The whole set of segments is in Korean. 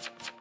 you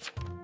you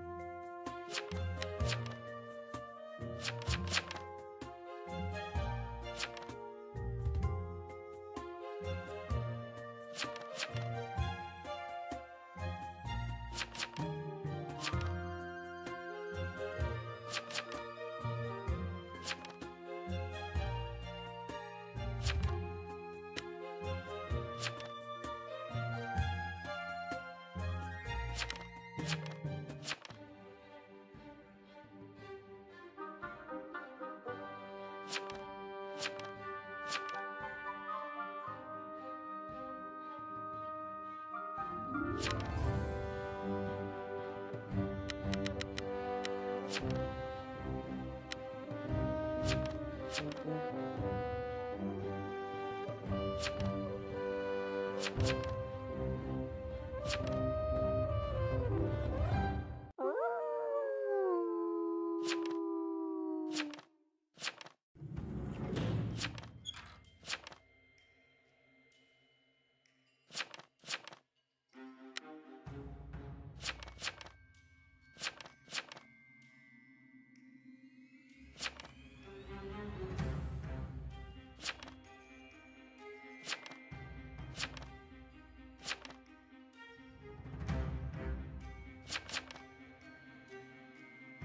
you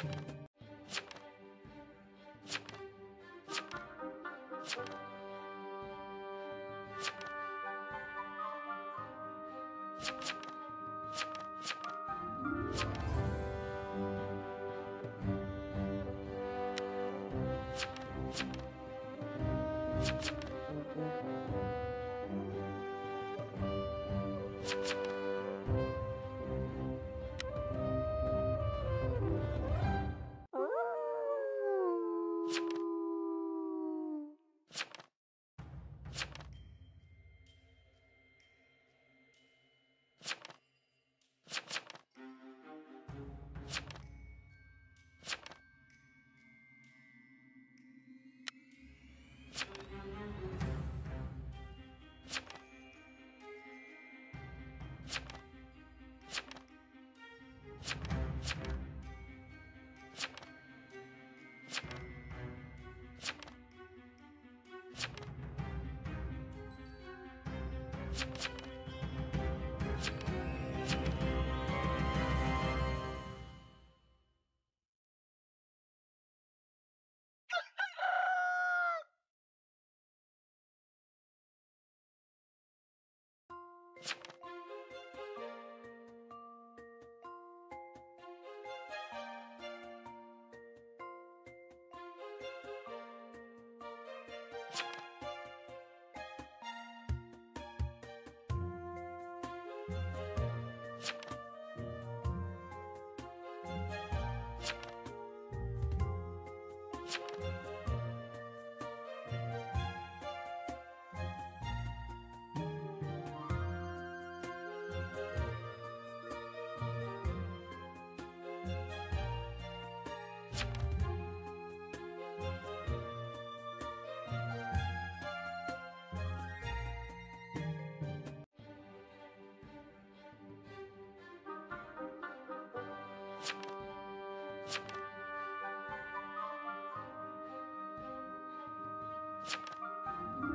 you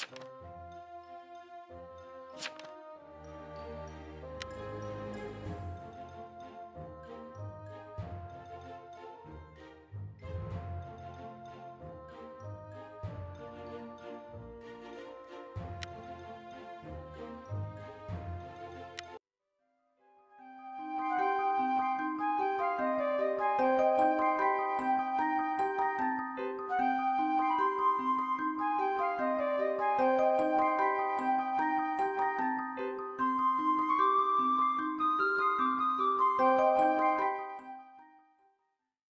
you